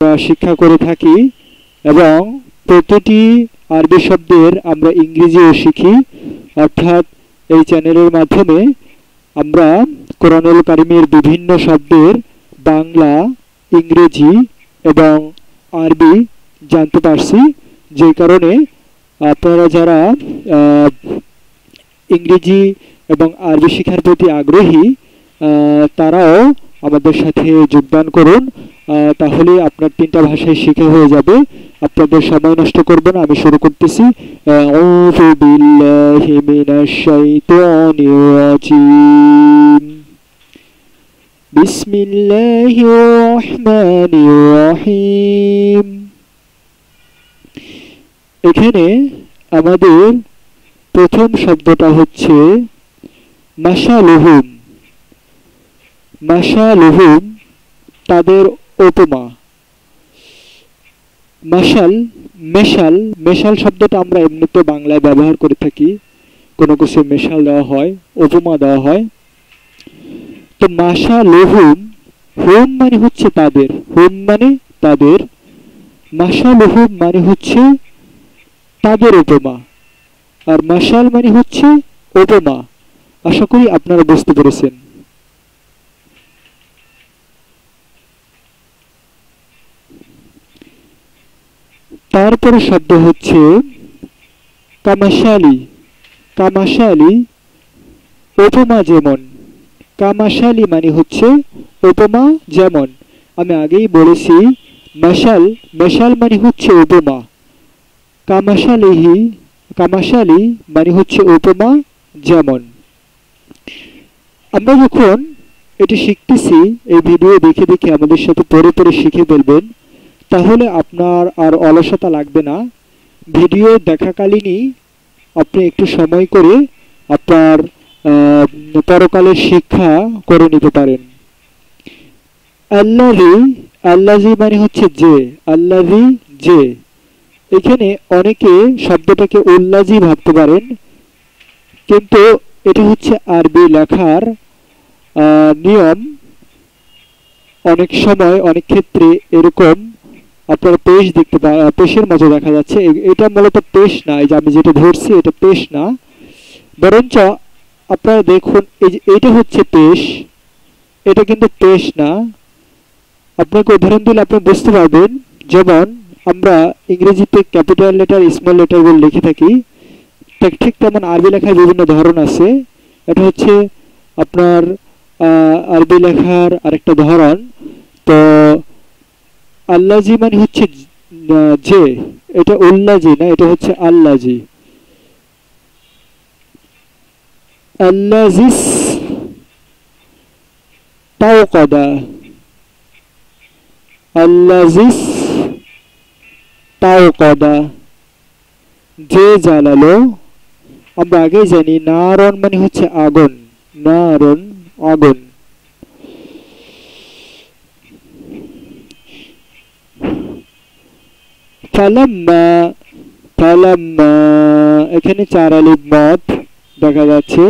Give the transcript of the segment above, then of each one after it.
শিক্ষা করে থাকি এবং প্রতিটি আরবি শব্দের আমরা ইংরেজিও শিখি। অর্থাৎ এই চ্যানেলের মাধ্যমে আমরা কোরআনুল কারিমের বিভিন্ন শব্দের বাংলা, ইংরেজি এবং আরবি জানতে পারছি। যে কারণে আপনারা যারা ইংরেজি এবং আরবি শেখার প্রতি আগ্রহী তারাও আমাদের সাথে যোগদান করুন। তাহলে আপনার তিনটা ভাষায় শিখে হয়ে যাবে। আপনাদের সময় নষ্ট করবেন, আমি শুরু করতেছি। এখানে আমাদের প্রথম শব্দটা হচ্ছে মাশালুহুম। মাশালুহুম, তাদের উপমা। মাশাল, মেশাল মেশাল শব্দটা আমরা এমনিতে বাংলায় ব্যবহার করে থাকি। কোনো কিছু মেশাল দেওয়া হয়, উপমা দেওয়া হয়। তো হুম মানে হচ্ছে তাদের। হুম মানে তাদের। মানে হচ্ছে তাদের উপমা। আর মাশাল মানে হচ্ছে উপমা। আশা করি আপনারা বুঝতে পেরেছেন। তারপরে শব্দ হচ্ছে কামাশালি কামাশালি উপমা যেমন। কামাশালি মানে হচ্ছে উপমা যেমন। আমি আগেই বলেছি, মশাল মশাল মানে হচ্ছে উপমা। কামাশালিহি কামাশালি মানে হচ্ছে উপমা যেমন। আমরা যখন এটি শিখতেছি, এই ভিডিও দেখে দেখে আমাদের সাথে পড়ে পড়ে শিখে ফেলবেন তাহলে আপনার আর অলসতা লাগবে না। ভিডিও দেখাকালীনই আপনি একটু সময় করে আপনার পরকালের শিক্ষা করে নিতে পারেন। আল্লাহি আল্লাহি মানে হচ্ছে যে, আল্লাহি যে। এখানে অনেকে শব্দটাকে উল্লাজি ভাবতে পারেন, কিন্তু এটা হচ্ছে আরবি লেখার নিয়ম। অনেক সময়, অনেক ক্ষেত্রে এরকম আপনারা পেশ দেখতে পেশের মতো দেখা যাচ্ছে। এটা মূলত পেশ না, এই যে আমি যেটা ধরছি, এটা পেশ না। বরঞ্চ আপনারা দেখুন, এই যে এটা হচ্ছে পেশ, এটা কিন্তু পেশ না। আপনাকে উদাহরণ দিলে আপনি বুঝতে পারবেন, যেমন আমরা ইংরেজিতে ক্যাপিটাল লেটার, স্মল লেটার বলে লিখে থাকি ঠিক ঠিক তেমন আরবি লেখার বিভিন্ন ধরন আছে। এটা হচ্ছে আপনার আরবি লেখার আরেকটা ধরন। তো আল্লাজি মানে হচ্ছে যে, এটা উল্লাজি না, এটা হচ্ছে আল্লাজি আল্লাজিস তাওকাদা। আল্লাজিস তাওকাদা। যে জ্বালালো, আমরা আগে জানি নারন মানে হচ্ছে আগুন নারন আগুন। ফালাম্মা ফালাম্মা, এখানে চার মত দেখা যাচ্ছে।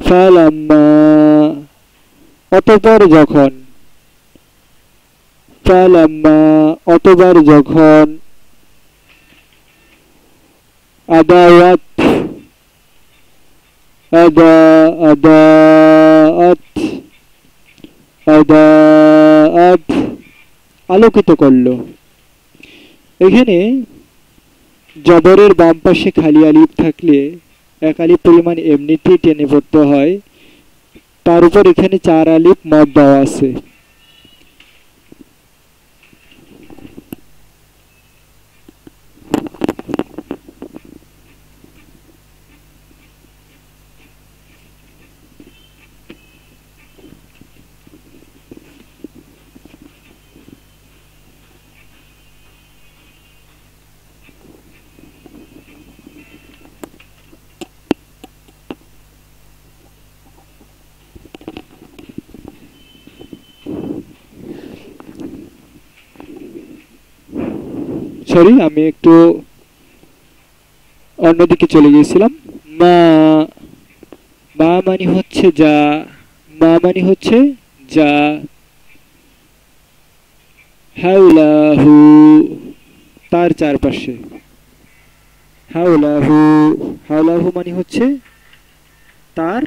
ফালাম্মা, অতপর যখন। ফালাম্মা অতবার যখন। আদাওয়াত আদা আলোকিত করল। এখানে জবরের বাম পাশে খালি আলিফ থাকলে এক আলিফ পরিমাণ এমনিতেই টেনে পড়তে হয়। তার উপর এখানে চার আলিপ মদ দেওয়া আছে। সরি, আমি একটু অন্যদিকে চলে গিয়েছিলাম। মা মা মানে হচ্ছে যা, মা মানে হচ্ছে যা। হাউলাহু তার চারপাশে। হাউলাহু হাউলাহু মানে হচ্ছে তার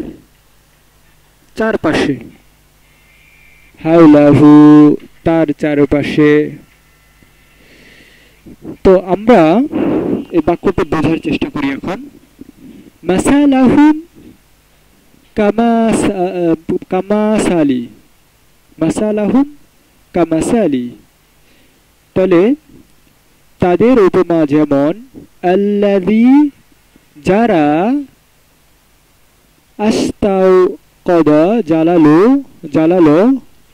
চারপাশে। হাউলাহু তার চারপাশে। তো আমরা এই বাক্যটা বোঝার চেষ্টা করি এখন। তাহলে তাদের উপমা যেমন যারা আস্তাও কদ, জ্বালালো জ্বালালো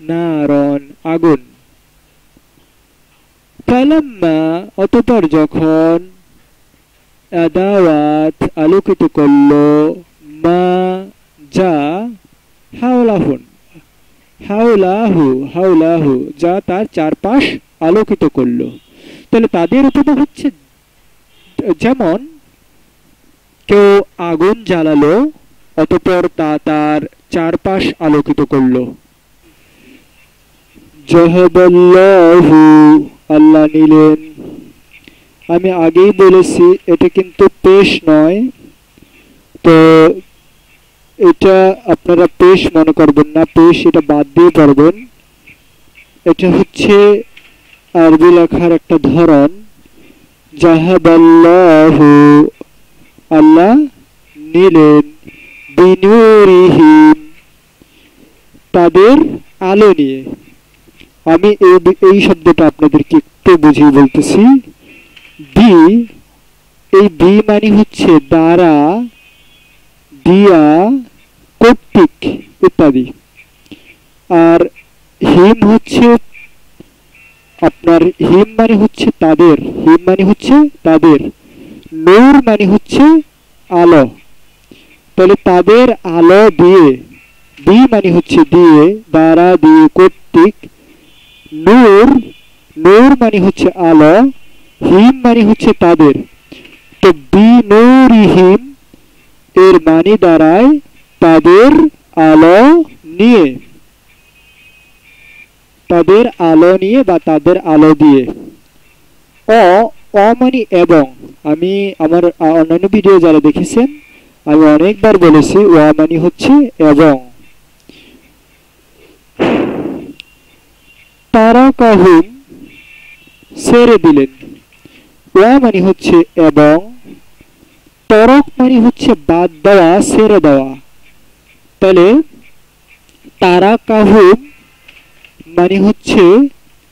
নারন আগুন। ফালাম্মা অতপর যখন আদাওয়াত আলোকিত করল, মা যা হাওলাহুন, হাওলাহু হাওলাহু, যা তার চারপাশ আলোকিত করল। তাহলে তাদের উপমা হচ্ছে, যেমন কেউ আগুন জ্বালালো, অতপর তা তার চারপাশ আলোকিত করল। জহবল্লাহু আল্লাহ নিলেন। আমি আগেই বলেছি, এটা কিন্তু পেশ নয়। তো এটা আপনারা পেশ মনে করবেন না, পেশ এটা বাদ দিয়ে পারবেন এটা হচ্ছে আরবি লেখার একটা ধরন, জাহাবাল্লাহু আল্লাহ নিলেন বিনুরিহিম তাদের আলো নিয়ে। আমি এই শব্দটা আপনাদেরকে একটু বুঝিয়ে বলতেছি। বি এই বি মানে হচ্ছে দ্বারা, দিয়া, কর্তৃক ইত্যাদি। আর হিম হচ্ছে আপনার হিম মানে হচ্ছে তাদের, হিম মানে হচ্ছে তাদের, নূর মানে হচ্ছে আলো। তাহলে তাদের আলো দিয়ে বি মানে হচ্ছে দিয়ে, দ্বারা, দিয়ে, কর্তৃক নূর নূর মানে হচ্ছে আলো, হিম মানে হচ্ছে তাদের। তো বি নূরিহিম এর মানে দাঁড়ায় তাদের আলো নিয়ে। তাদের আলো নিয়ে বা তাদের আলো দিয়ে। অ অ মানে এবং। আমি আমার অন্যান্য ভিডিও যারা দেখেছেন, আমি অনেকবার বলেছি ও মানে হচ্ছে এবং। তারা কাহুম ছেড়ে দিলেন। ওয়া মানে হচ্ছে এবং তরক মানে হচ্ছে বাদ দেওয়া, ছেড়ে দেওয়া। তাহলে তারা কাহুম মানে হচ্ছে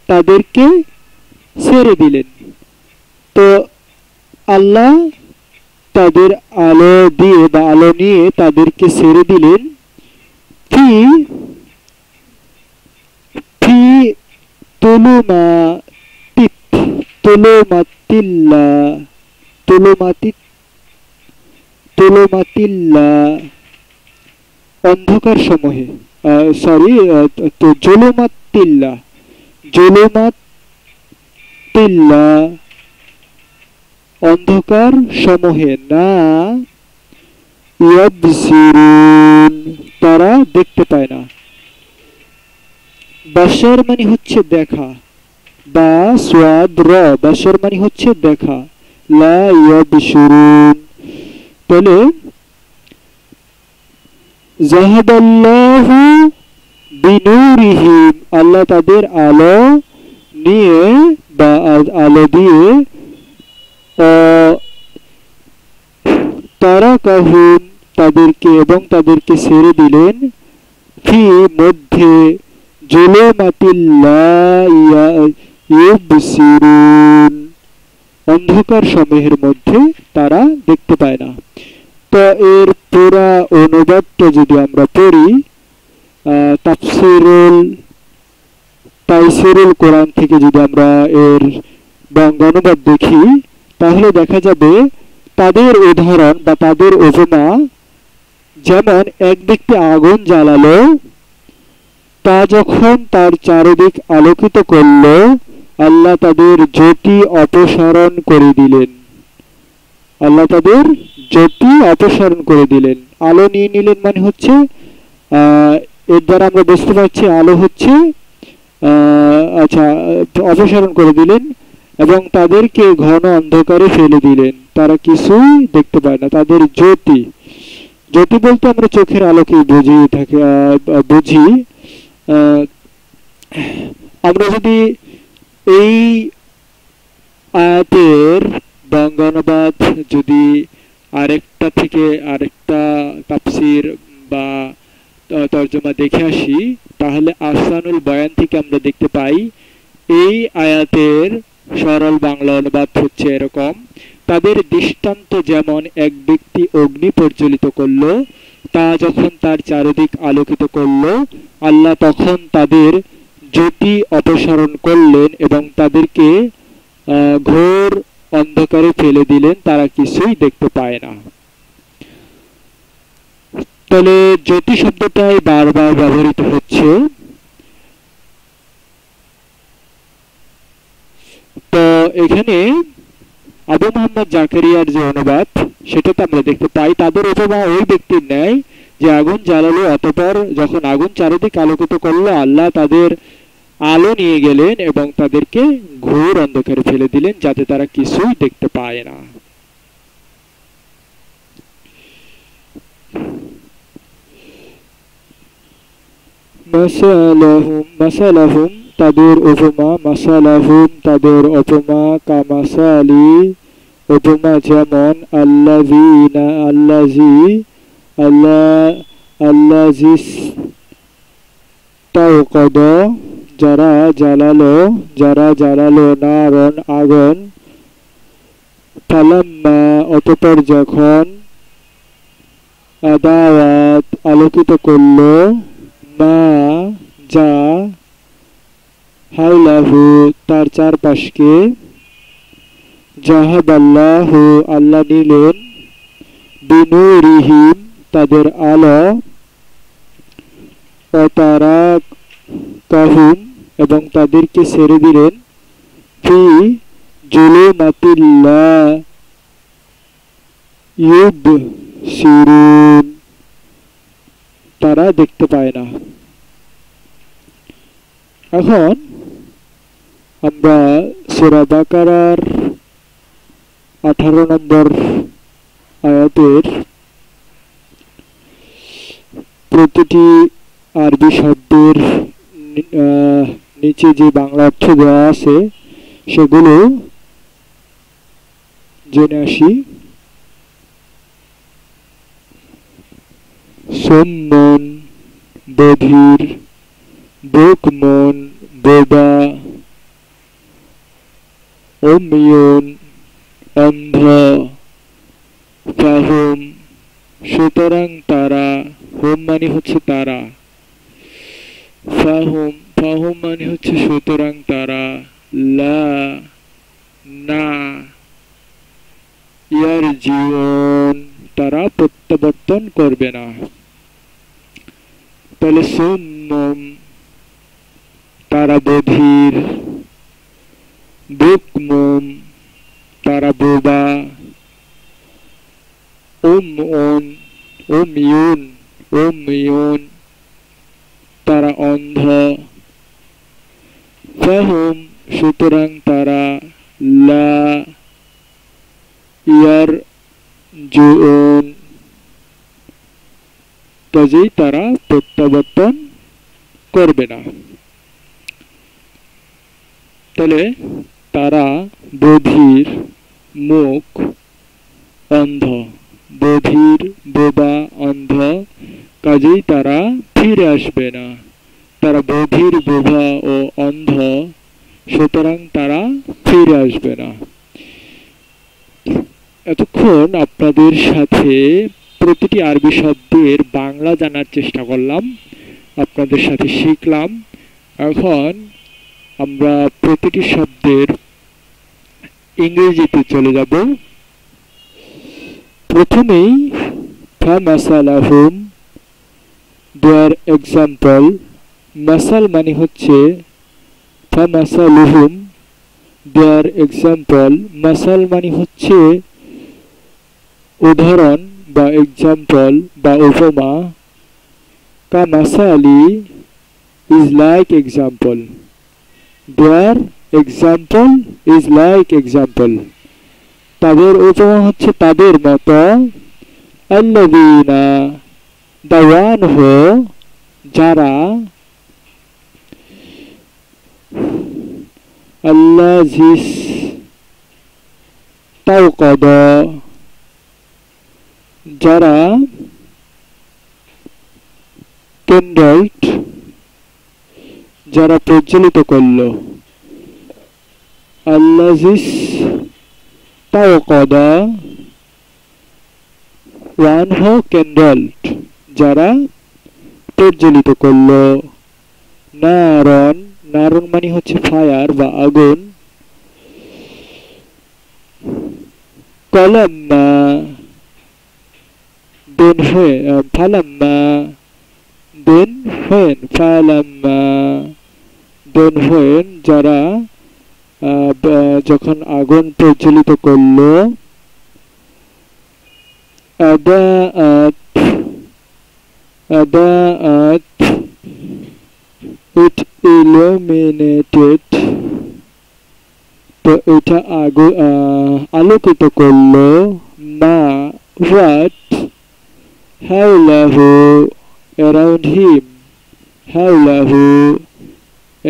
তাদেরকে ছেড়ে দিলেন। তো আল্লাহ তাদের আলো দিয়ে বা আলো নিয়ে তাদেরকে ছেড়ে দিলেন। ফি ফি অন্ধকার সমূহে সরি তো জলুমাতিল্লা জলুমাতিল্লা অন্ধকার সমূহে না তারা দেখতে পায় না। বাসার মানে হচ্ছে দেখা। বা সোয়াদ র বাসার মানে হচ্ছে দেখা। লা ইয়াবসিরুন তাহলে, জাহাদাল্লাহু বিনুরিহিম। আল্লাহ তাদের আলো নিয়ে বা আলো দিয়ে তারা কাহুন তাদেরকে এবং তাদেরকে ছেড়ে দিলেন। ফি মধ্যে অন্ধকার সমূহের মধ্যে তারা দেখতে পায় না। তো এর পুরা অনুবাদটা যদি আমরা পড়ি তাফসিরুল, তাইসিরুল কোরআন থেকে যদি আমরা এর বঙ্গানুবাদ দেখি, তাহলে দেখা যাবে তাদের উদাহরণ বা তাদের উপমা যেমন এক ব্যক্তি আগুন জ্বালালো তা যখন তার চারিদিক আলোকিত করল, আল্লাহ তাদের জ্যোতি অপসারণ করে দিলেন। আল্লাহ তাদের জ্যোতি অপসারণ করে দিলেন। আলো নিয়ে নিলেন মানে হচ্ছে এর দ্বারা আমরা বুঝতে পারছি আলো হচ্ছে আচ্ছা অপসারণ করে দিলেন এবং তাদেরকে ঘন অন্ধকারে ফেলে দিলেন। তারা কিছুই দেখতে পায় না, তাদের জ্যোতি। জ্যোতি বলতে আমরা চোখের আলোকে বুঝিয়ে থাকি বুঝি। আমরা যদি এই আয়াতের বঙ্গানুবাদ যদি আরেকটা থেকে আরেকটা তাফসির বা তর্জমা দেখে আসি, তাহলে আসানুল বয়ান থেকে আমরা দেখতে পাই, এই আয়াতের সরল বাংলা অনুবাদ হচ্ছে এরকম তাদের দৃষ্টান্ত যেমন এক ব্যক্তি অগ্নি প্রজ্বলিত করল তা যখন তার চারিদিক আলোকিত করল, আল্লাহ তখন তাদের জ্যোতি অপসারণ করলেন এবং তাদেরকে ঘোর অন্ধকারে ফেলে দিলেন। তারা কিছুই দেখতে পায় না। তাহলে জ্যোতি শব্দটাই বারবার ব্যবহৃত হচ্ছে। তো এখানে আবু মোহাম্মদ জাকারিয়ার যে অনুবাদ সেটা তো আমরা দেখতে পাই, তাদের উপমা ওই ব্যক্তির ন্যায় যে আগুন জ্বালালো, অতপর যখন আগুন চারিদিক আলোকিত করল, আল্লাহ তাদের আলো নিয়ে গেলেন এবং তাদেরকে ঘোর অন্ধকারে ফেলে দিলেন, যাতে তারা কিছুই দেখতে পায় না। মাসালাহুম মাসালাহুম তাদের উপমা মাসালাহুম, তাদের উপমা কামাসালি উপমা যেমন আল্লাযিনা আল্লাযি আল্লাহ আল্লাযিস তাওকাদ, যারা জ্বালালো যারা জ্বালালো নারন আগুন, ফালাম্মা, অতপর যখন আদাওয়াত আলোকিত করল, মা, যা হাউলাহু তার চারপাশকে জাহাব আল্লাহ নিলেন। বিনুরিহিম, তাদের আলো তারা কাহুম এবং তাদেরকে ছেড়ে দিলেন। ফি জুলুমাতিল্লাহ ইউব সিরুন তারা দেখতে পায় না। এখন আমরা সুরা বাকারার আঠারো নম্বর আয়াতের প্রতিটি আরবি শব্দের নিচে যে বাংলা অর্থ দেওয়া আছে, সেগুলো জেনে আসি। সম্মন বধির বুকমন বোবা অমিয়ন অন্ধ ফাহুম সুতরাং তারা হোম মানে হচ্ছে তারা। ফাহুম ফাহুম মানে হচ্ছে সুতরাং তারা। লা, না ইয়ার জীবন তারা প্রত্যাবর্তন করবে না। তাহলে সুন্নম তারা বধির বুকমুম তারা বোবা উম ওন উম ইউন উম ইউন তারা অন্ধ ফাহুম সুতরাং তারা লা ইয়ার জুন কাজেই তারা প্রত্যাবর্তন করবে না তাহলে তারা বধির মুখ অন্ধ, বধির বোবা অন্ধ, কাজেই তারা ফিরে আসবে না। তারা বধির বোবা ও অন্ধ, সুতরাং তারা ফিরে আসবে না। এতক্ষণ আপনাদের সাথে প্রতিটি আরবি শব্দের বাংলা জানার চেষ্টা করলাম। আপনাদের সাথে শিখলাম। এখন আমরা প্রতিটি শব্দের ইংরেজিতে চলে যাব। প্রথমেই, ফা মাসালাহুম দেয়ার এক্সাম্পল মাসাল মানে হচ্ছে, ফা মাসালুহুম দেয়ার এক্সাম্পল মাসাল মানে হচ্ছে, উদাহরণ বা এক্সাম্পল বা উপমা। কা মাসালি is like example there example is like example তাদের উপমা হচ্ছে তাদের মতো। আল্লাদিনা দ্য ওয়ান হো, যারা আল্লাজিস তাওকদ, যারা কেন্ডাল্ট যারা প্রজ্বলিত করল। আল্লাজিস তাওকদ ওয়ান হো ক্যান্ডাল্ট যারা প্রজ্বলিত করল। নারন নারন মানে হচ্ছে ফায়ার বা আগুন। কলাম্মা, দেন হয়ে ফালাম্মা, দেন হেন ফালাম্মা। বেনহোয়েন যারা যখন আগুন প্রজ্বলিত করল তো এটা আলোকিত করল, মা হোয়াট হাউলাহু অ্যারাউন্ড হিম হাউলাহু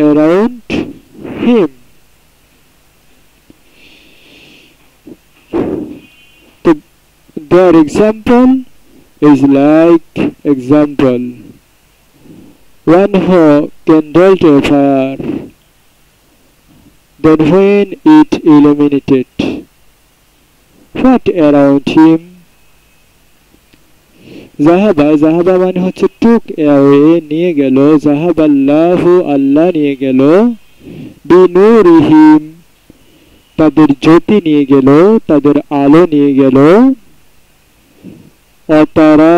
around him. The, their example is like example. One who kindled a fire then when it illuminated what around him জাহাবা জাহাবা মানে হচ্ছে টুক অ্যাওয়ে নিয়ে গেল, জাহাবাল্লাহু আল্লাহ নিয়ে গেল, বিনুরিহিম তাদের জ্যোতি নিয়ে গেল, তাদের আলো নিয়ে গেল তারা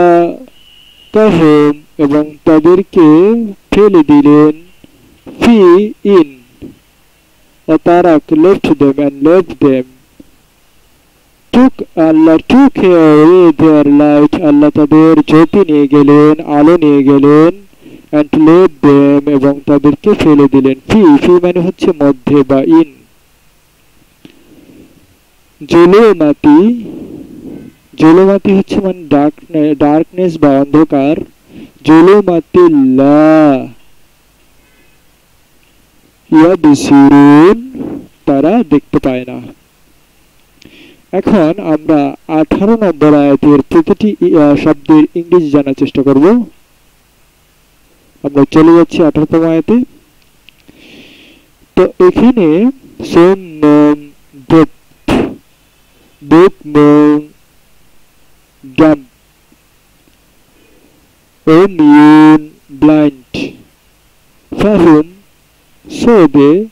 কাহম এবং তাদেরকে ফেলে দিলেন ফি ইন তারাক left them and left them. Took Allah took their light Allah তাদের জ্যোতি নিয়ে গেলেন, আলো নিয়ে গেলেন অ্যান্ড এবং তাদেরকে ফেলে দিলেন। ফি ফি মানে হচ্ছে মধ্যে বা ইন হচ্ছে মানে ডার্কনেস বা অন্ধকার। জলমাতিল্লাহ, ইয়াবিসিরুন, তারা দেখতে পায় না। এখন আমরা আঠারো নম্বর আয়াতের প্রতিটি শব্দের ইংরেজি জানার চেষ্টা করব। আমরা চলে যাচ্ছি আঠারোতম আয়াতে। তো এখানে সোম so they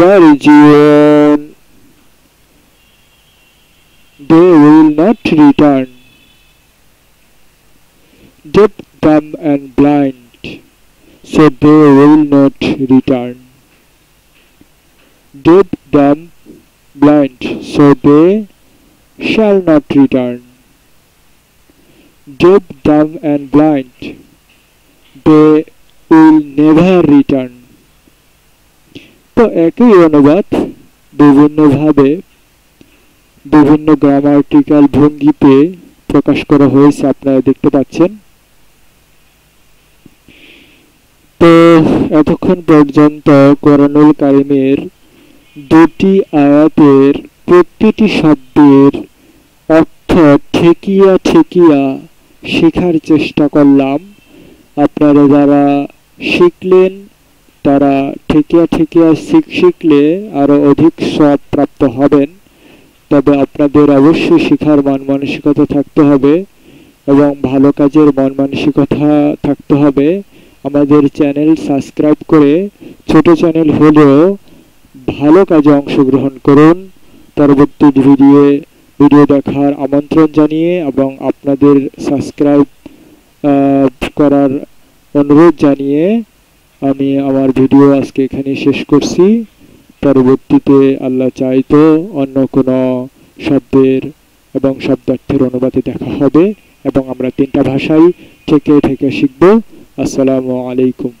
yarjiun they will not return deaf dumb and blind so they will not return deaf, dumb, blind, so they shall not return. Deaf, dumb, and blind, they will never return. তো একই অনুবাদ, বিভিন্নভাবে বিভিন্ন grammatical ভঙ্গিতে প্রকাশ করা হয়েছে, আপনারা দেখতে পাচ্ছেন। তো এতক্ষণ পর্যন্ত কোরআনুল কারিমের দুটি আয়াতের প্রতিটি শব্দের অর্থ ঠেকিয়া ঠেকিয়া শেখার চেষ্টা করলাম। আপনারা যারা শিখলেন তারা ঠেকিয়া ঠেকিয়া শিখ শিখলে আরও অধিক সব প্রাপ্ত হবেন। তবে আপনাদের অবশ্যই শিখার মন মানসিকতা থাকতে হবে এবং ভালো কাজের মন মানসিকতা থাকতে হবে। আমাদের চ্যানেল সাবস্ক্রাইব করে ছোট চ্যানেল হলেও ভালো কাজে অংশগ্রহণ করুন। পরবর্তী ভিডিও ভিডিও দেখার আমন্ত্রণ জানিয়ে এবং আপনাদের সাবস্ক্রাইব করার অনুরোধ জানিয়ে আমি আমার ভিডিও আজকে এখানে শেষ করছি। পরবর্তীতে আল্লাহ চাইতো অন্য কোনো শব্দের এবং শব্দার্থের অনুবাদে দেখা হবে এবং আমরা তিনটা ভাষাই থেকে থেকে শিখব। আসসালামু আলাইকুম।